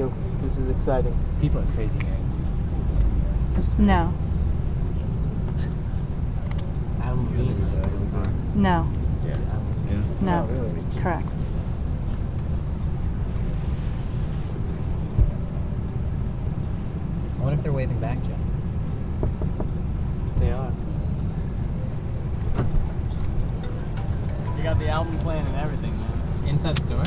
you. This is exciting. People are crazy, man. No. I'm really good. No. Yeah. No. Really? Correct. I wonder if they're waving back, Jeff. They are. You got the album plan and everything, man. Inside store?